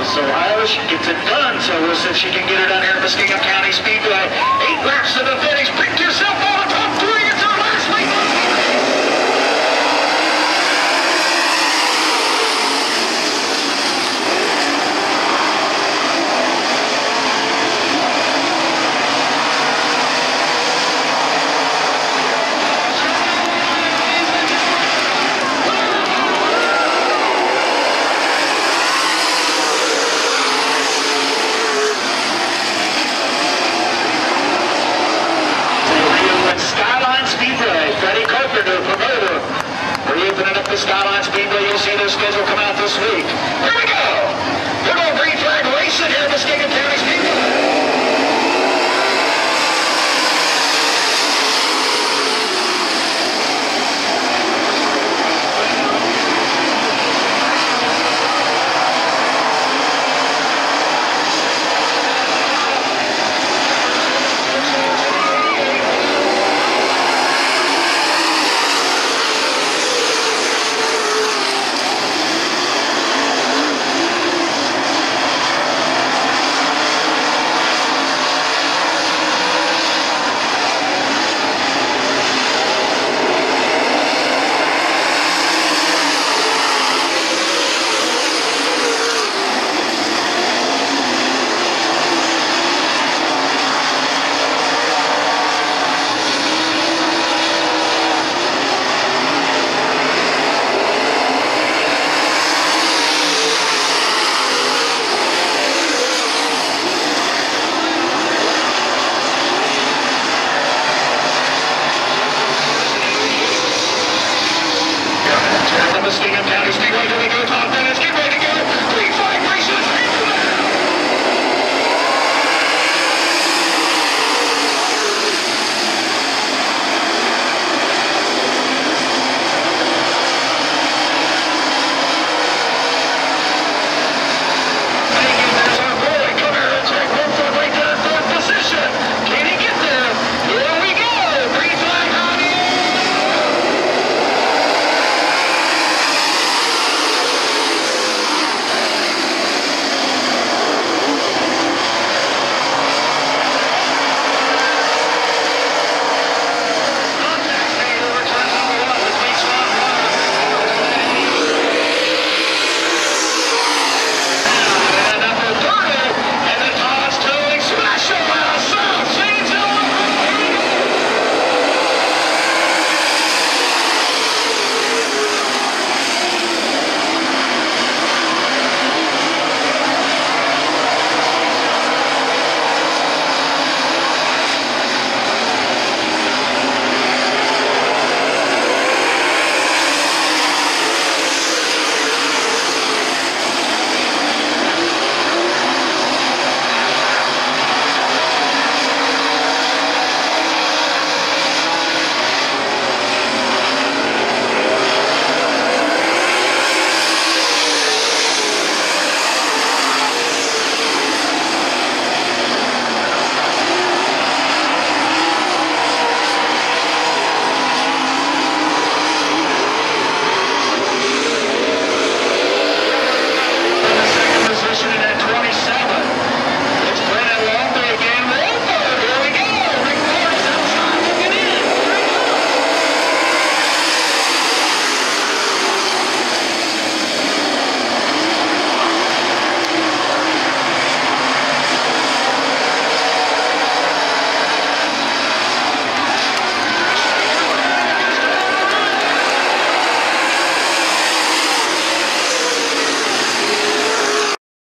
So Irish gets it done. So we'll see if she can get it down here at Muskingum County Speedway. Uh, eight laps to the finish. Pick yourself on the top. The Skyline Speedway. You'll see their schedule come out this week. Here we go. We're green flag racing here at Muskingum County Speedway. Palestine, Palestine, Palestine, Palestine, Palestine, Palestine,